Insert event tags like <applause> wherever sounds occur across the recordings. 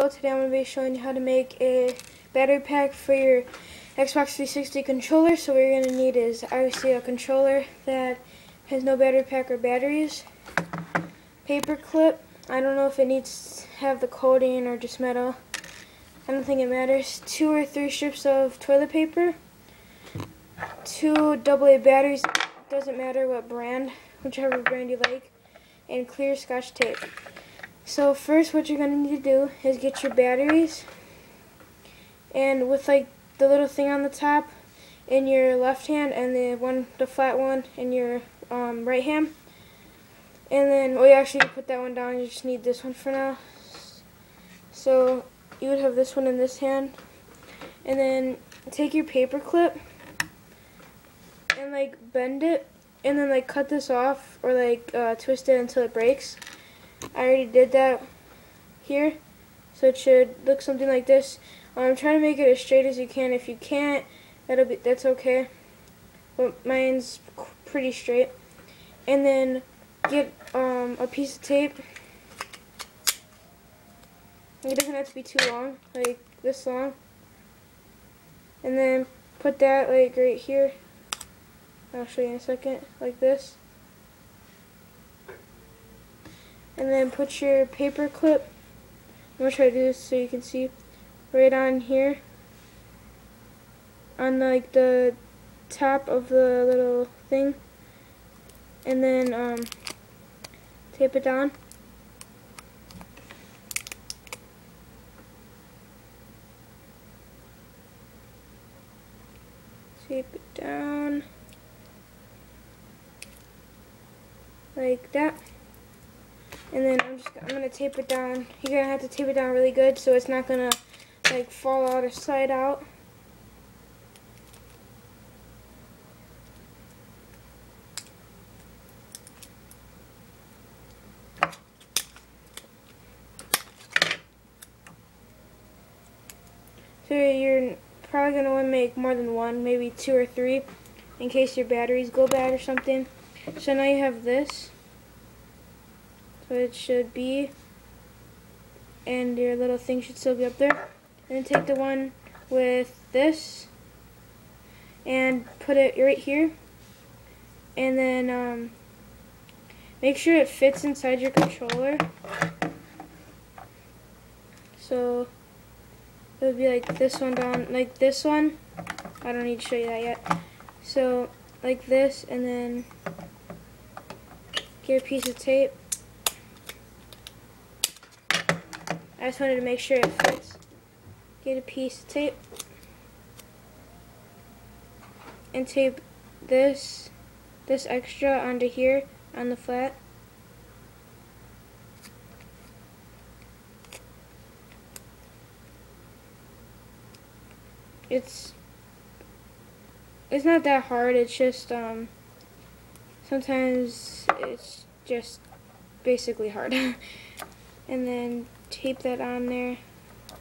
So today I'm going to be showing you how to make a battery pack for your Xbox 360 controller. So what you're going to need is obviously a controller that has no battery pack or batteries, paper clip. I don't know if it needs to have the coating or just metal. I don't think it matters. Two or three strips of toilet paper, two AA batteries, doesn't matter what brand, whichever brand you like, and clear scotch tape. So first what you're going to need to do is get your batteries and with like the little thing on the top in your left hand and the one the flat one in your um, right hand. And then well you actually put that one down. You just need this one for now. So you would have this one in this hand. And then take your paper clip and like bend it and then like cut this off or like uh, twist it until it breaks I already did that here. So it should look something like this. I'm trying to make it as straight as you can. If you can't, that'll be that's okay. But mine's pretty straight. And then get um, a piece of tape. It doesn't have to be too long, like this long. And then put that like right here. I'll show you in a second, like this. And then put your paper clip. I'm going to try to do this so you can see right on here. On like the top of the little thing. And then um, tape it down. Tape it down. Like that and then I'm just I'm gonna tape it down. You're gonna have to tape it down really good so it's not gonna like fall out or slide out. So you're probably going to want to make more than one, maybe two or three, in case your batteries go bad or something. So now you have this. So it should be, and your little thing should still be up there. And then take the one with this and put it right here. And then um, make sure it fits inside your controller. So it would be like this one down, like this one. I don't need to show you that yet. So like this, and then get a piece of tape I just wanted to make sure it fits. Get a piece of tape and tape this this extra onto here on the flat. It's it's not that hard, it's just um sometimes it's just basically hard. <laughs> and then tape that on there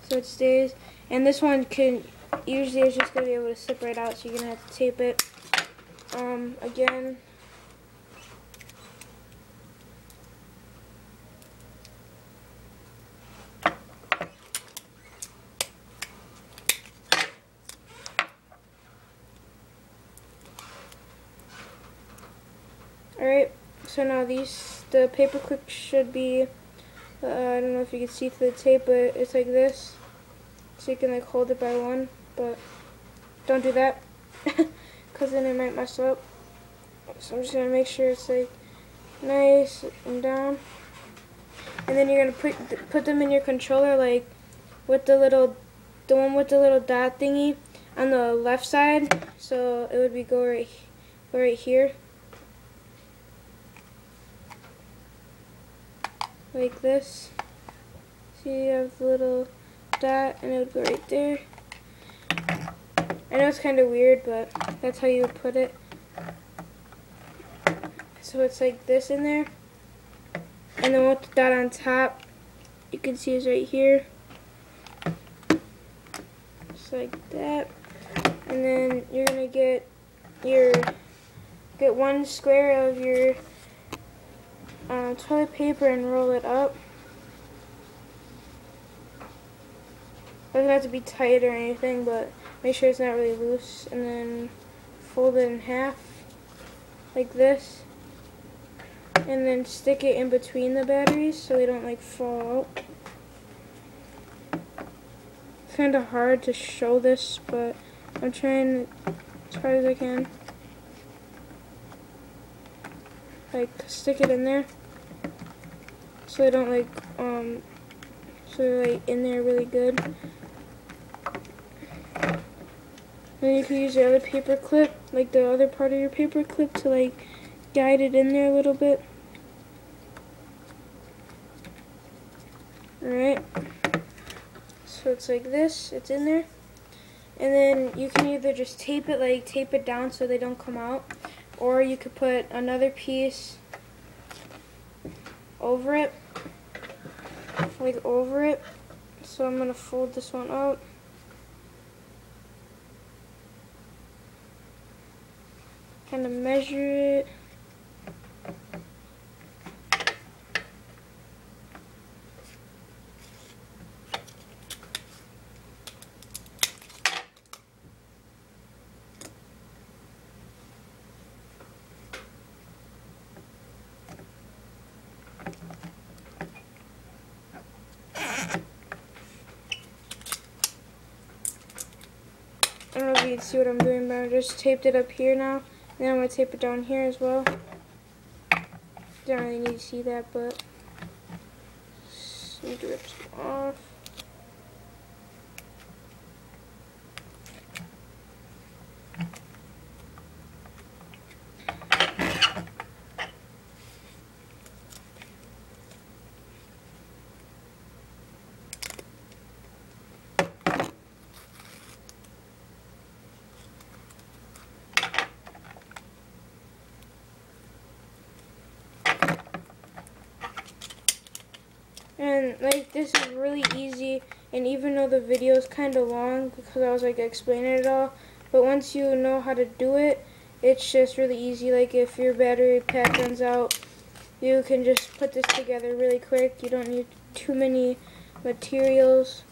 so it stays. And this one can usually it's just gonna be able to slip right out, so you're gonna have to tape it um, again. Alright, so now these, the paper clips should be uh, I don't know if you can see through the tape, but it's like this. So you can like hold it by one, but don't do that, <laughs> because then it might mess up. So I'm just going to make sure it's like nice and down. And then you're going to put put them in your controller like with the little, the one with the little dot thingy on the left side. So it would be go right, go right here. Like this. So you have the little dot and it would go right there. I know it's kind of weird, but that's how you would put it. So it's like this in there. And then with the dot on top, you can see is right here. Just like that. And then you're going to get your, get one square of your uh, toilet paper and roll it up. doesn't have to be tight or anything, but make sure it's not really loose. And then fold it in half like this. And then stick it in between the batteries so they don't like fall out. It's kind of hard to show this, but I'm trying as hard as I can. Like stick it in there so they don't like um so they're like in there really good. Then you can use the other paper clip, like the other part of your paper clip to like guide it in there a little bit. Alright. So it's like this, it's in there. And then you can either just tape it, like tape it down so they don't come out, or you could put another piece over it, like over it. So I'm going to fold this one out. Kind of measure it. Can see what I'm doing, but I just taped it up here now. Then I'm going to tape it down here as well. Don't really need to see that, but rip some off. And like this is really easy and even though the video is kind of long because I was like explaining it all, but once you know how to do it, it's just really easy. Like if your battery pack runs out, you can just put this together really quick. You don't need too many materials.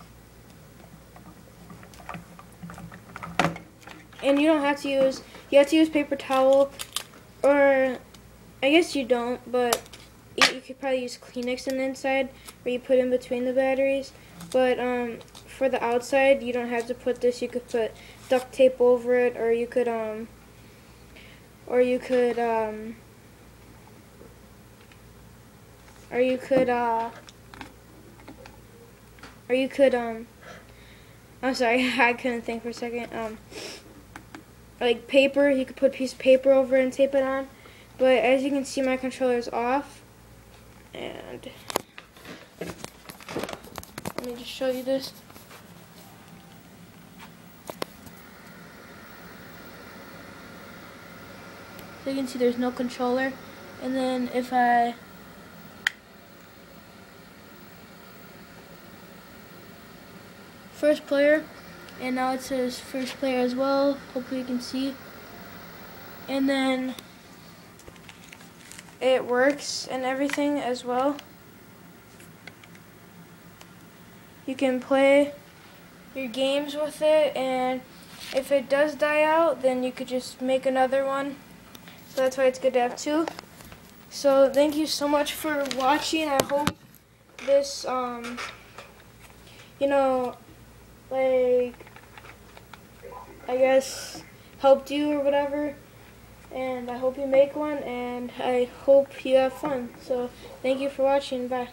And you don't have to use, you have to use paper towel or I guess you don't, but you could probably use Kleenex on the inside where you put in between the batteries. But um, for the outside, you don't have to put this. You could put duct tape over it, or you could um, or you could um, or you could uh, or you could um. I'm sorry, <laughs> I couldn't think for a second. Um, like paper, you could put a piece of paper over it and tape it on. But as you can see, my controller is off and let me just show you this. So you can see there's no controller. And then if I first player and now it says first player as well. Hopefully you can see. And then it works and everything as well. You can play your games with it and if it does die out then you could just make another one. So that's why it's good to have two. So thank you so much for watching. I hope this um you know like I guess helped you or whatever and I hope you make one and I hope you have fun. So thank you for watching. Bye.